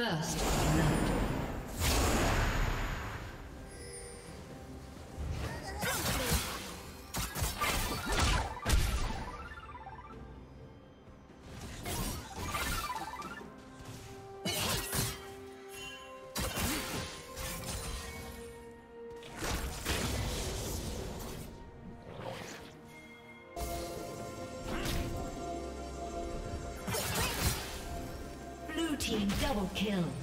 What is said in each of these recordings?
First blood. Kill.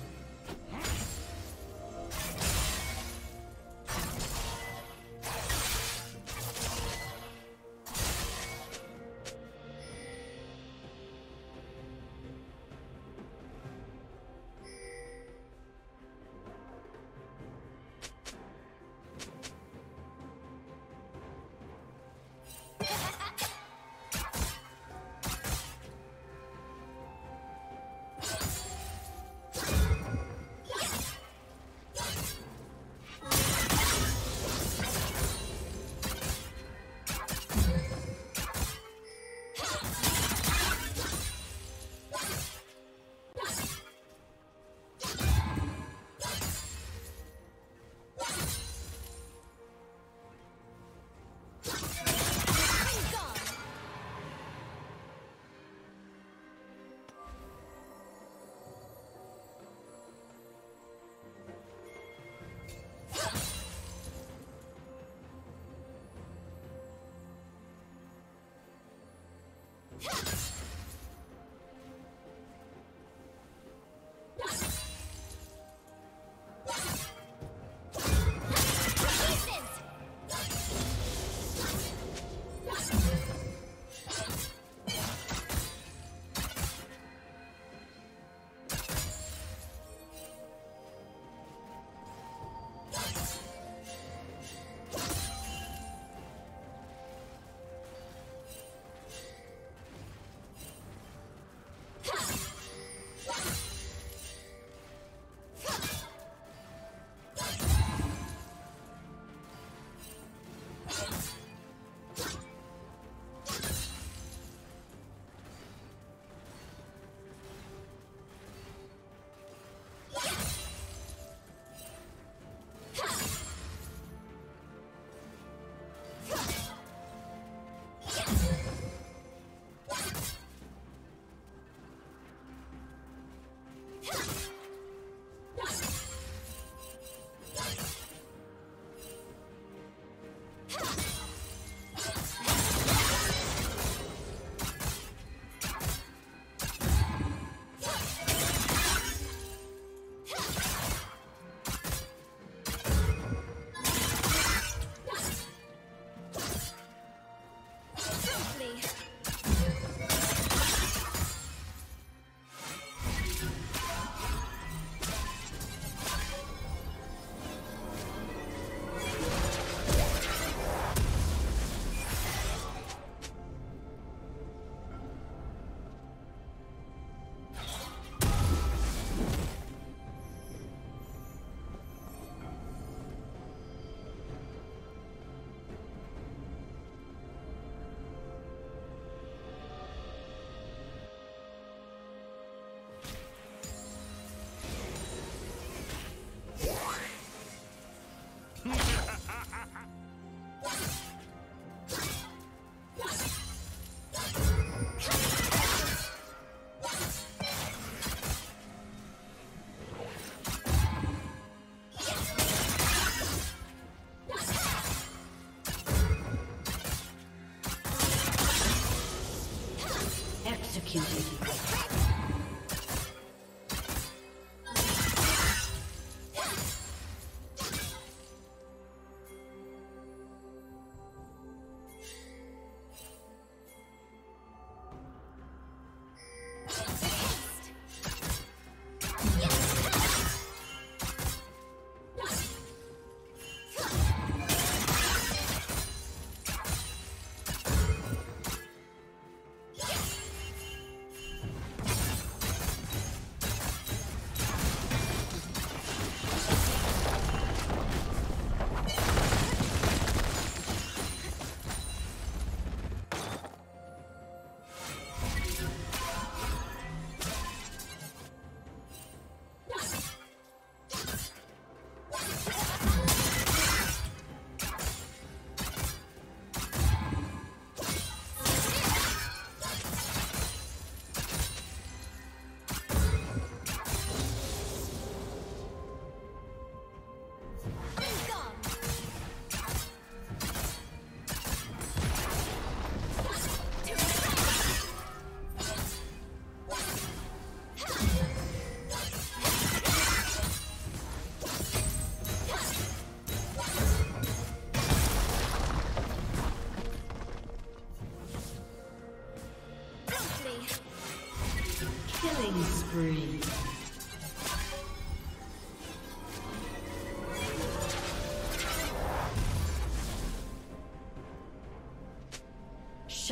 Ha!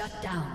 Shut down.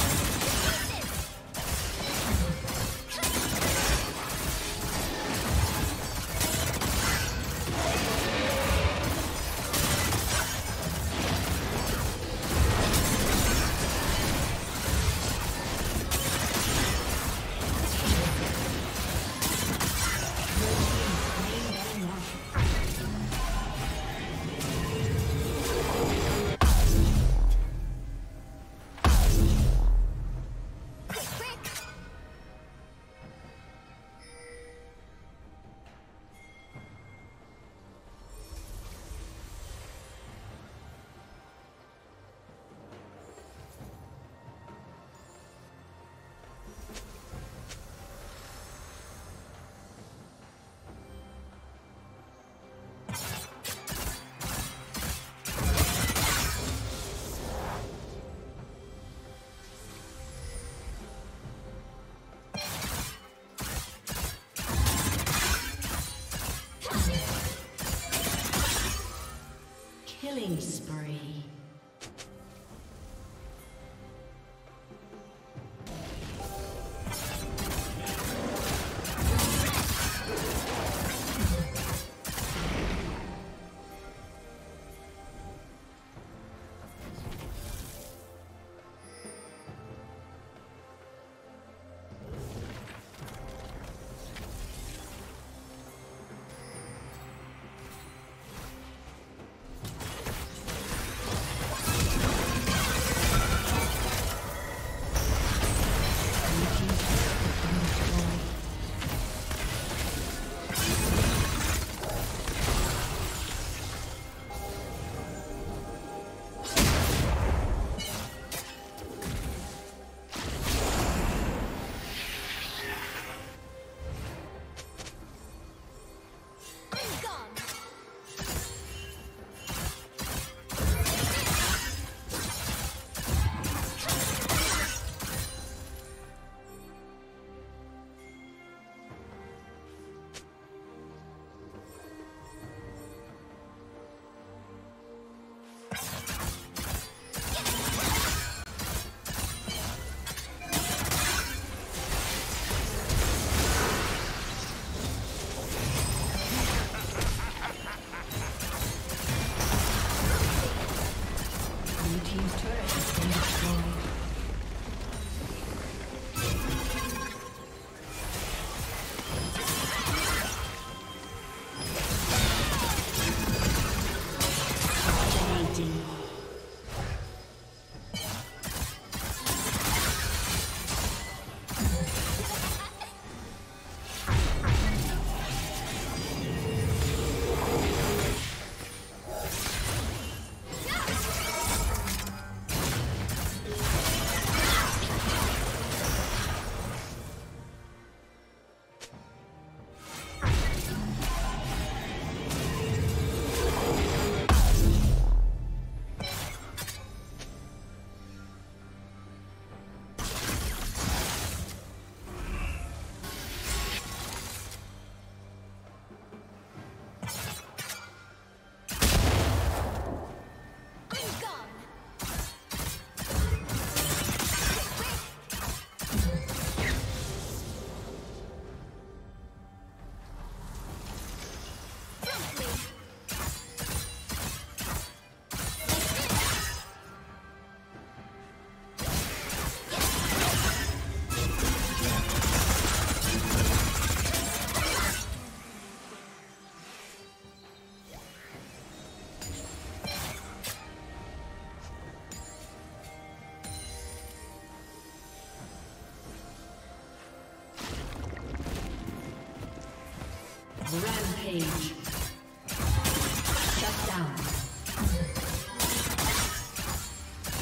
Killing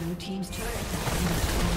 Blue team's turret.